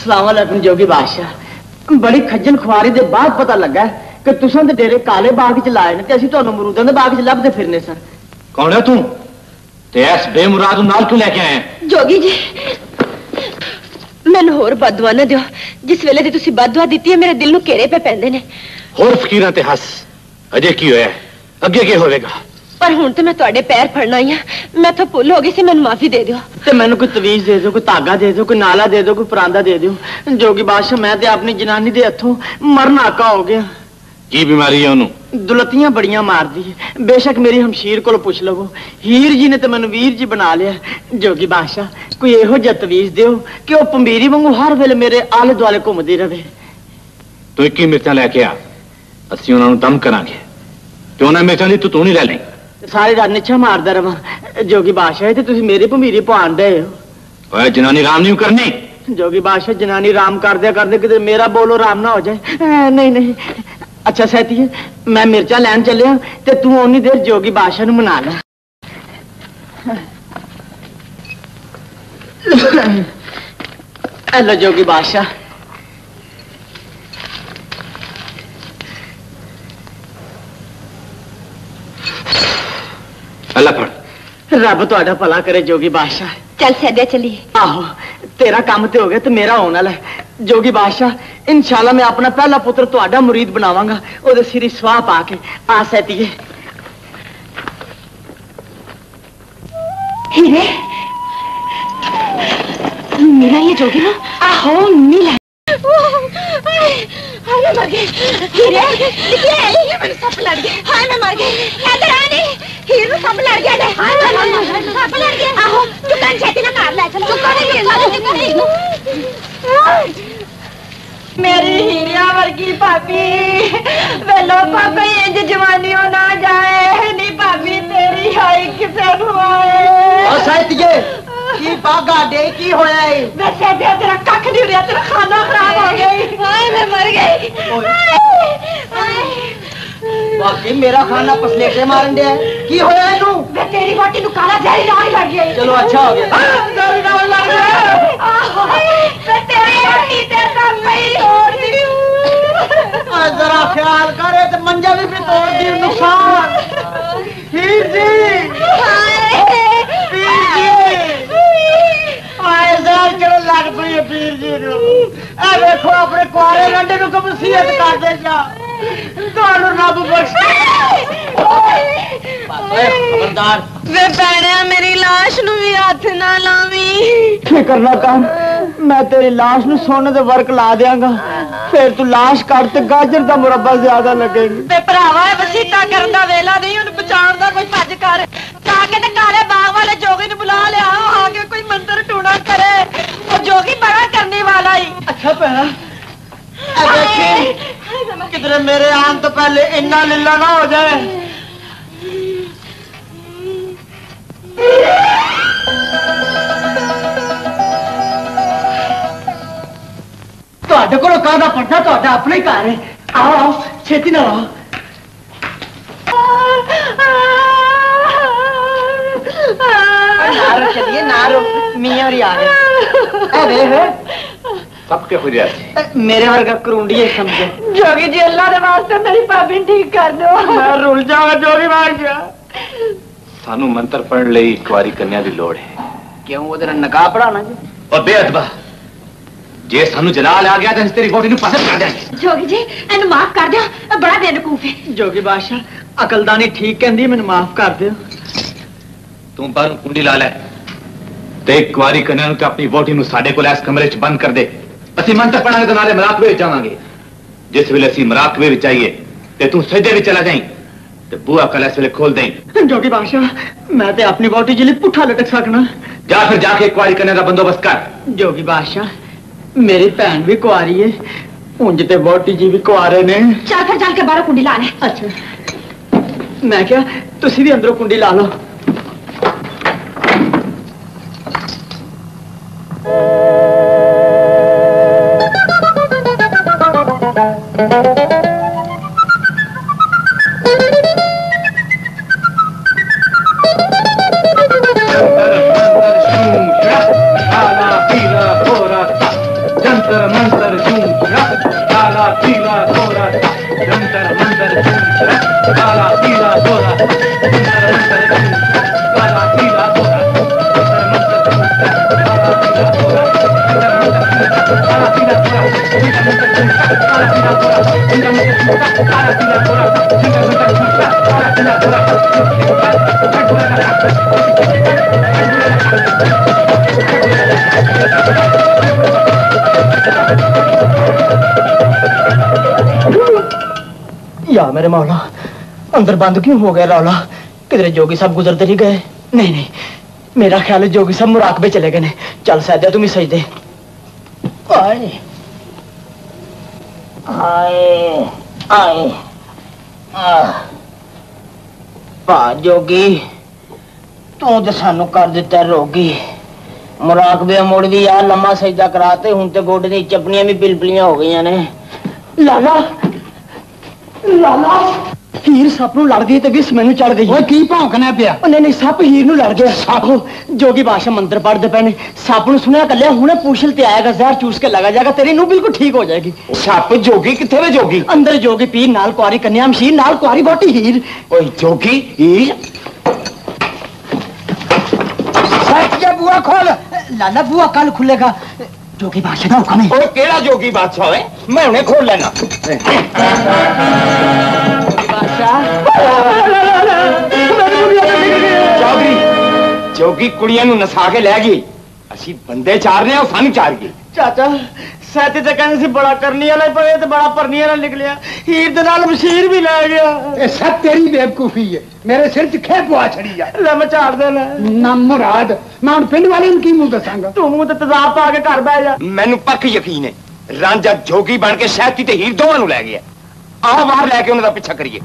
ਸਲਾਮ ਅਲੈਕੁਮ ਜੋਗੀ ਬਾਦਸ਼ਾਹ ਬੜੀ ਖੱਜਲ ਖੁਆਰੀ ਦੇ ਬਾਅਦ ਪਤਾ ਲੱਗਾ ਕਿ ਤੁਸੀਂ ਤੇ ਡੇਰੇ ਕਾਲੇ ਬਾਗ ਚ ਲਾਏ ਨੇ ਤੇ ਅਸੀਂ ਤੁਹਾਨੂੰ ਅਮਰੂਦਾਂ ਦੇ ਬਾਗ ਚ ਲੱਭਦੇ ਫਿਰਨੇ ਸਨ ਕੌਣ ਹੈ ਤੂੰ ਤੇ ਐਸ ਬੇਮੁਰਾਦ ਨੂੰ ਨਾਲ ਕਿਉਂ ਲੈ ਕੇ ਆਇਆ ਹੈ? ਜੋਗੀ ਜੀ ਮੈਨੂੰ ਹੋਰ ਬਦਦੁਆ ਨਾ ਦਿਓ ਜਿਸ ਵੇਲੇ ਦੀ ਤੁਸੀਂ ਬਦਦੁਆ ਦਿੱਤੀ ਹੈ ਮੇਰੇ ਦਿਲ ਨੂੰ ਘੇਰੇ ਪੇ ਪੈਂਦੇ ਨੇ ਹੋਰ ਫਕੀਰਾਂ ਤੇ ਹੱਸ ਅਜੇ ਕੀ ਹੋਇਆ ਹੈ? ਅੱਗੇ ਕੀ ਹੋਵੇਗਾ ਪਰ ਹੁਣ ਤੇ ਮੈਂ ਤੁਹਾਡੇ ਪੈਰ ਫੜਨਾ ਹੀ ਆ ਮੈਂ ਤਾਂ ਭੁੱਲ ਹੋ ਗਈ ਸੀ ਮੈਨੂੰ ਮਾਫੀ ਦੇ ਦਿਓ ਤੇ ਮੈਨੂੰ ਕੋਈ ਤਵੀਜ਼ ਦੇ ਦਿਓ ਕੋਈ ਧਾਗਾ ਦੇ ਦਿਓ ਕੋਈ ਨਾਲਾ ਦੇ ਦਿਓ ਕੋਈ ਪਰਾਂਦਾ ਦੇ ਦਿਓ ਜੋਗੀ ਬਾਦਸ਼ਾਹ ਮੈਂ ਤੇ ਆਪਣੀ ਜਨਾਨੀ ਦੇ ਹੱਥੋਂ ਮਰਨ ਆਕਾ ਹੋ ਗਿਆ ਕੀ ਬਿਮਾਰੀ ਹੈ ਉਹਨੂੰ ਦੁਲਤੀਆਂ ਬੜੀਆਂ ਮਾਰਦੀ ਹੈ ਬੇਸ਼ੱਕ ਮੇਰੀ ਹਮਸ਼ੀਰ ਕੋਲ ਪੁੱਛ ਲਵੋ ਹੀਰ ਜੀ ਨੇ ਤੇ ਮੈਨੂੰ ਵੀਰ ਜੀ ਬਣਾ ਲਿਆ ਜੋਗੀ ਬਾਦਸ਼ਾਹ ਕੋਈ ਇਹੋ ਜਿਹਾ ਤਵੀਜ਼ ਦਿਓ ਕਿ ਉਹ ਪੰਬੀਰੀ ਵਾਂਗੂ ਹਰ ਵੇਲੇ ਮੇਰੇ ਆਲੇ ਦੁਆਲੇ ਘੁੰਮਦੀ ਰਵੇ ਤੂੰ 21 ਮਿਰਚਾਂ ਲੈ ਕੇ ਆ ਅਸੀਂ ਉਹਨਾਂ ਨੂੰ ਦਮ ਕਰਾਂਗੇ ਤੇ ਉਹਨਾਂ ਮਿਰਚਾਂ ਦੀ ਤੂੰ ਤੂੰ ਨਹੀਂ ਲੈ ਲਈ ਸਾਰੀ ਰਾਤ ਨਿਛਾ ਮਾਰਦਾ ਰਵਾਂ ਜੋਗੀ ਬਾਦਸ਼ਾਹ ਇਹ ਤੇ ਤੁਸੀਂ ਮੇਰੀ ਪੰਬੀਰੀ ਪਵਾਣ ਡਏ ਹੋ ਓਏ ਜਨਾਨੀ ਰਾਮ ਨਹੀਂ ਕਰਨੀ ਜੋਗੀ ਬਾਦਸ਼ਾਹ ਜਨਾਨੀ ਰਾਮ ਕਰਦਿਆ ਕਰਦੇ ਕਿਤੇ ਮੇਰਾ ਬੋਲੋ ਰਾਮ ਨਾ ਹੋ ਜਾਏ ਐ, ਨਹੀਂ ਨਹੀਂ ਅੱਛਾ ਸਹਿਤੀਏ ਮੈਂ ਮਿਰਚਾਂ ਲੈਣ ਚੱਲਿਆ ਤੇ ਤੂੰ ਓਨੀ ਦੇਰ ਜੋਗੀ ਬਾਦਸ਼ਾਹ ਨੂੰ ਮਨਾ ਲੈ ਹੈਲੋ ਜੋਗੀ ਬਾਦਸ਼ਾਹ ਅੱਲਾ ਰੱਬ ਤੁਹਾਡਾ ਭਲਾ ਕਰੇ ਜੋਗੀ ਬਾਦਸ਼ਾਹ ਚੱਲ ਸੈਦੇ ਚਲੀਏ ਆਹੋ ਤੇਰਾ ਕੰਮ ਤੇ ਹੋ ਗਿਆ ਤੇ ਮੇਰਾ ਹੋਣ ਵਾਲਾ ਹੈ। ਜੋਗੀ ਬਾਦਸ਼ਾਹ ਇਨਸ਼ਾਅੱਲਾ ਮੈਂ ਆਪਣਾ ਪਹਿਲਾ ਪੁੱਤਰ ਤੁਹਾਡਾ ਮੁਰੀਦ ਬਣਾਵਾਂਗਾ ਉਹਦੇ ਸਿਰੀ ਸਵਾਹ ਪਾ ਕੇ ਆ ਸੈਤੀਏ ਹੀਰੇ ਮੇਰਾ ਇਹ ਜੋਗੀ ਨਾ ਆਹੋ ਮਿਲਾ ਹਾਏ ਮੈਂ ਮਰ ਗਈ ਹੀਰੇ ਇਹ ਮੈਨੂੰ ਸੱਪ ਲੜ ਗਿਆ ਹਾਏ ਮੈਂ ਮਰ ਗਈ హీరో సపలడిగాడే సపలడిగా ఆహో చుక్కని చేతిన కార్లే చుక్కని చుక్కని मेरी हीरिया वर्गी पापी वेलो पापा ये जो जवानी हो ना जाए। नहीं पापी तेरी हाई किसे हुए और शायद ये की बागा डे की होया है? वैसे दे तेरा कख नहीं हो रहा तेरा खाना खराब हो गई हाय मैं मर गई। हाय। ਬਾਕੀ ਮੇਰਾ ਖਾਣਾ ਪਸਲੇਟੇ ਮਾਰਨ ਡਿਆ ਕੀ ਹੋਇਆ ਇਹਨੂੰ ਵੇ ਤੇਰੀ ਵਾਟੀ ਨੂੰ ਕਾਲਾ ਜ਼ਹਿਰੀ ਨਾਲ ਹੀ ਲੱਗ ਗਿਆ ਈ। ਚਲੋ ਅੱਛਾ ਹੋ ਗਿਆ ਜ਼ਹਿਰੀ ਨਾਲ ਲੱਗ ਗਿਆ ਆਹੋ ਵੇ ਤੇਰੀ ਵਾਟੀ ਤੇ ਤਾਂ ਪਈ ਤੋੜ ਦਿੱਤੀ ਆ ਜ਼ਰਾ ਖਿਆਲ ਕਰੇ ਤੇ ਮੰਜਾ ਵੀ ਵੀ ਤੋੜ ਦੀ ਨੁਕਸਾਨ ਖਬਰਦਾਰ ਵੇ ਭੈਣਿਆ ਮੇਰੀ ਲਾਸ਼ ਨੂੰ ਵੀ ਹੱਥ ਨਾ ਲਾਵੀਂ ਫਿਕਰ ਨਾ ਕਰ ਮੈਂ ਤੇਰੀ ਲਾਸ਼ ਨੂੰ ਸੋਨੇ ਦੇ ਵਰਕ ਲਾ ਦਿਆਂਗਾ ਫਿਰ ਤੂੰ ਲਾਸ਼ ਕੱਢ ਤੇ ਗਾਜਰ ਦਾ ਮੁਰੱਬਾ ਜ਼ਿਆਦਾ ਲੱਗੇਗੀ ਤੇ ਭਰਾਵਾ ਇਹ ਵਸੀਤਾ ਕਰਨ ਦਾ ਵੇਲਾ ਨਹੀਂ ਉਹਨੂੰ ਬਚਾਉਣ ਦਾ ਕੋਈ ਭੱਜ ਕਰ ਤਾਂ ਕੇ ਤੇ ਕਾਲੇ ਬਾਗ ਵਾਲੇ ਜੋਗੀ ਨੂੰ ਬੁਲਾ ਲਿਆ ਉਹ ਆ ਕੇ ਕੋਈ ਮੰਤਰ ਟੂਣਾ ਕਰੇ ਉਹ ਜੋਗੀ ਬੜਾ ਕਰਨੇ ਵਾਲਾ ਹੀ ਅੱਛਾ ਭੈਣਾ ਇਹ ਦੇਖੀ ਕਿਧਰੇ ਮੇਰੇ ਆਉਣ ਤੋਂ ਪਹਿਲੇ ਇੰਨਾ ਲੀਲਾ ਨਾ ਹੋ ਜਾਏ ਤੁਹਾਡੇ ਕੋਲ ਕਾਹਦਾ ਪੜਦਾ ਤੁਹਾਡਾ ਆਪਣਾ ਹੀ ਘਰ ਹੈ ਆਓ ਆਓ ਛੇਤੀ ਨਾਲ ਆਓ ਨਾਰੋ ਚਲਿਏ ਨਾਰੋ ਮੀਆਂ ਹੋਰੀ ਆ ਗਏ ਇਹ ਵੇਖ ਸਭ ਕੇ ਹੋ ਜਾਏ ਮੇਰੇ ਵਰਗਾ ਕਰੂੰਡੀਏ ਸਮਝੇ ਜੋਗੀ ਜੀ ਅੱਲਾ ਦੇ ਵਾਸਤੇ ਮੇਰੀ ਭਾਬੀ ਨੂੰ ਠੀਕ ਕਰ ਦਿਓ ਮੈਂ ਰੁੱਲ ਜਾਵਾਂ ਜੋਗੀ ਮਾਰ ਗਿਆ ਸਾਨੂੰ ਮੰਤਰ ਪੜਨ ਲਈ ਇੱਕ ਵਾਰੀ ਕੰਨਿਆ ਦੀ ਲੋੜ ਹੈ ਕਿਉਂ ਉਹਦੇ ਨਾਲ ਨਕਾਹ ਪੜਾਉਣਾ ਜੀ ਉਹ ਬੇਅਦਬਾ ਜੇ ਸਾਨੂੰ ਜਲਾਲ ਆ ਗਿਆ ਤਾਂ ਅਸੀਂ ਤੇਰੀ ਬੋਟੀ ਨੂੰ ਪਸੰਦ ਕਰ ਦਿਆਂਗੇ ਜੋਗੀ ਜੀ ਇਹਨੂੰ ਮਾਫ ਕਰ ਦਿਓ ਇਹ ਬੜਾ ਬੇਵਕੂਫ ਹੈ ਜੋਗੀ ਬਾਦਸ਼ਾਹ ਅਕਲਦਾਨੀ ਠੀਕ ਕਹਿੰਦੀ ਹੈ, ਮੈਨੂੰ ਮਾਫ ਕਰ ਦਿਓ ਤੂੰ ਬਾਹਰੋਂ ਕੁੰਡੀ ਲਾ ਲੈ ਤੇ ਇੱਕ ਵਾਰੀ ਕੰਨਿਆ ਨੂੰ ਤੇ ਆਪਣੀ ਬੋਟੀ ਨੂੰ ਸਾਡੇ ਕੋਲ ਇਸ ਕਮਰੇ 'ਚ ਬੰਦ ਕਰ ਦੇ ਅਸੀਂ ਮੰਤਰ ਪੜਾਂਗੇ ਤੇ ਨਾਲੇ ਮਰਾਕਵੇ ਵਿੱਚ ਜਾਵਾਂਗੇ ਜਿਸ ਵੇਲੇ ਅਸੀਂ ਮਰਾਕਵੇ ਵਿੱਚ ਆਈਏ ਤੇ ਤੂੰ ਸਜਦੇ ਵਿੱਚ ਚਲਾ ਜਾਈਂ ਤੇ ਬੂਆ ਕਲ ਇਸ ਵੇਲੇ ਖੋਲ ਦੇਈਂ ਜੋਗੀ ਬਾਦਸ਼ਾਹ ਮੈਂ ਤੇ ਆਪਣੀ ਬੋਟੀ ਜਿਲੀ ਪੁੱਠਾ ਲਟਕ ਸਕਣਾ ਜਾ ਫਿਰ ਜਾ ਕੇ ਇੱਕ ਵਾਰੀ ਕੰਨਿਆ ਦਾ ਬੰਦੋਬਸਤ ਕਰ ਜੋਗੀ ਬਾਦਸ਼ਾਹ मेरी भैन भी कुआरी है। उंज ते बॉडी जी भी कुआरे ने। चल फिर चल के बाहर कुंडी ला ले। अच्छा। मैं क्या? तुसी भी अंदरों कुंडी ला लो। या मेरे मौला, अंदर बंद क्यों हो गया रौला किधर जोगी साहब गुजरते नहीं गए? नहीं नहीं, मेरा ख्याल है जोगी साहब मुराकबे चले गए चल सह तुम्हें ही सज दे आए आए आए ਆ ਭਾ ਜੋਗੀ ਤੂੰ ਤੇ ਸਾਨੂੰ ਕਰ ਦਿੱਤਾ ਰੋਗੀ ਮੁਰਾਕਬੇ ਮੋੜਦੀ ਆ ਲੰਮਾ ਸਜਦਾ ਕਰਾਤੇ ਹੁਣ ਤੇ ਗੋਡੇ ਦੀ ਚੱਪਣੀਆਂ ਵੀ ਪਿਲਪਲੀਆਂ ਹੋ ਗਈਆਂ ਨੇ ਲਾਲਾ ਲਾਲਾ ਹੀਰ ਸੱਪ ਨੂੰ ਲੜ ਗਈ ਤੇ ਵਿਸ ਮੈਨੂੰ ਚੜ ਗਈ ਓਏ ਕੀ ਭੌਂਕਣਾ ਪਿਆ ਉਹ ਨਹੀਂ ਨਹੀਂ ਸੱਪ ਹੀਰ ਨੂੰ ਲੜ ਗਿਆ ਆਹੋ ਜੋਗੀ ਬਾਸ਼ਾ ਮੰਤਰ ਪੜਦੇ ਪਏ ਨੇ ਸੱਪ ਨੂੰ ਸੁਣਿਆ ਕੱਲਿਆ ਹੁਣੇ ਪੂਛਲ ਤੇ ਆਏਗਾ ਜ਼ਹਿਰ ਚੂਸ ਕੇ ਲਗਾ ਜਾਏਗਾ ਤੇਰੀ ਨੂੰ ਬਿਲਕੁਲ ਠੀਕ ਹੋ ਜਾਏਗੀ ਸੱਪ ਜੋਗੀ ਕਿੱਥੇ ਵੇ ਜੋਗੀ ਅੰਦਰ ਜੋਗੀ ਪੀਰ ਨਾਲ ਕੁਆਰੀ ਕੰਨਿਆ ਮਸ਼ੀਰ ਨਾਲ ਕੁਆਰੀ ਬੋਟੀ ਹੀਰ ਓਏ ਜੋਗੀ ਹੀਰ ਸੱਚ ਬੂਆ ਖੋਲ ਲਾਲਾ ਬੂਆ ਕੱਲ ਖੁੱਲੇਗਾ ਜੋਗੀ ਬਾਸ਼ਾ ਦਾ ਹੁਕਮ ਹੈ ਓਏ ਕਿਹੜਾ ਜੋਗੀ ਬਾਦਸ਼ਾਹ ਓਏ ਮੈਂ ਹੁਣੇ ਖੋਲ ਲੈਣਾ ਬਾਸ਼ਾ ਚੌਧਰੀ ਜੋਗੀ ਕੁੜੀਆਂ ਨੂੰ ਨਸਾ ਕੇ ਲੈ ਗਈ ਅਸੀਂ ਬੰਦੇ ਚਾਰਨੇ ਆ ਉਹ ਸਾਨੂੰ ਚਾਰ ਗਈ ਚਾਚਾ ਸੈਤੀ ਤੇ ਕਹਿੰਦੇ ਸੀ ਬੜਾ ਕਰਨੀ ਵਾਲਾ ਹੀ ਪਵੇ ਤੇ ਬੜਾ ਪਰਨੀ ਵਾਲਾ ਨਿਕਲਿਆ ਹੀਰ ਦੇ ਨਾਲ ਮਸ਼ੀਰ ਵੀ ਲੈ ਗਿਆ ਇਹ ਸਭ ਤੇਰੀ ਬੇਵਕੂਫੀ ਹੈ ਮੇਰੇ ਸਿਰ 'ਚ ਖੇ ਪਵਾ ਛੜੀ ਆ ਲੈ ਮੈਂ ਝਾੜ ਦੇ ਲੈ ਨਾ ਮੁਰਾਦ ਮੈਂ ਹੁਣ ਪਿੰਡ ਵਾਲਿਆਂ ਨੂੰ ਕੀ ਮੂੰਹ ਦੱਸਾਂਗਾ ਤੂੰ ਮੂੰਹ ਤੇ ਤਜ਼ਾਬ ਪਾ ਕੇ ਘਰ ਬਹਿ ਜਾ ਮੈਨੂੰ ਪੱਕ ਯਕੀਨ ਹੈ ਰਾਂਝਾ ਜੋਗੀ ਬਣ ਕੇ ਸ਼ਹਿਤੀ ਤੇ ਹੀਰ ਦੋਵਾਂ ਨੂੰ ਲੈ ਗਿਆ आओ बाहर लैके उन्होंने पीछा करिए।